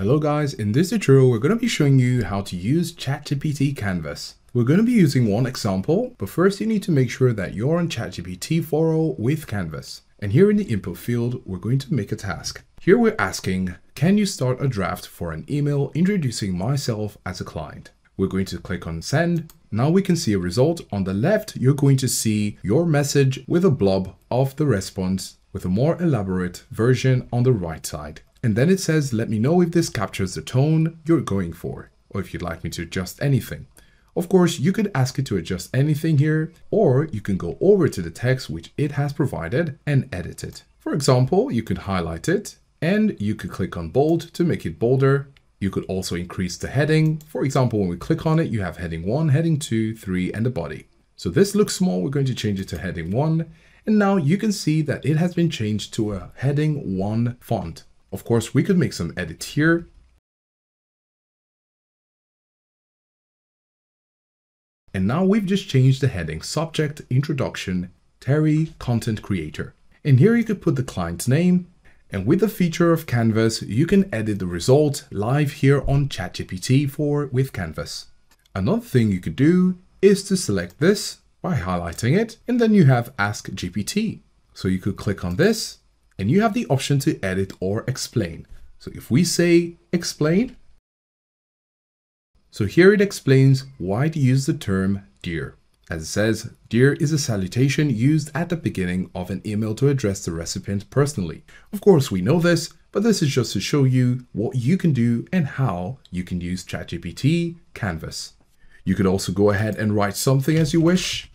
Hello guys, in this tutorial we're going to be showing you how to use ChatGPT Canvas. We're going to be using one example, but first you need to make sure that you're on ChatGPT 4.0 with Canvas. And here in the input field, we're going to make a task. Here we're asking, can you start a draft for an email introducing myself as a client? We're going to click on send. Now we can see a result. On the left, you're going to see your message with a blob of the response with a more elaborate version on the right side. And then it says, let me know if this captures the tone you're going for, or if you'd like me to adjust anything. Of course, you could ask it to adjust anything here, or you can go over to the text which it has provided and edit it. For example, you could highlight it and you could click on bold to make it bolder. You could also increase the heading. For example, when we click on it, you have heading 1, heading 2, 3, and the body. So this looks small, we're going to change it to heading 1. And now you can see that it has been changed to a heading 1 font. Of course, we could make some edits here. And now we've just changed the heading subject, introduction, Terry, content creator. And here you could put the client's name. And with the feature of Canvas, you can edit the result live here on ChatGPT 4 with Canvas. Another thing you could do is to select this by highlighting it, and then you have Ask GPT. So you could click on this and you have the option to edit or explain. So if we say explain, so here it explains why to use the term dear. As it says, dear is a salutation used at the beginning of an email to address the recipient personally. Of course, we know this, but this is just to show you what you can do and how you can use ChatGPT Canvas. You could also go ahead and write something as you wish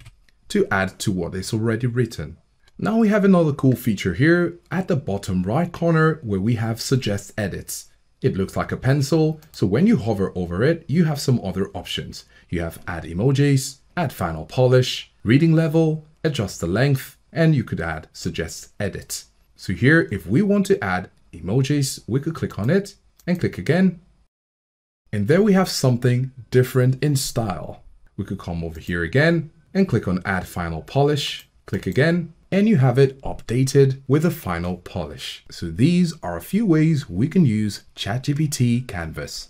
to add to what is already written. Now we have another cool feature here at the bottom right corner where we have suggest edits. It looks like a pencil, so when you hover over it, you have some other options. You have add emojis, add final polish, reading level, adjust the length, and you could add suggest edits. So here, if we want to add emojis, we could click on it and click again. And there we have something different in style. We could come over here again and click on add final polish, click again, and you have it updated with a final polish. So these are a few ways we can use ChatGPT Canvas.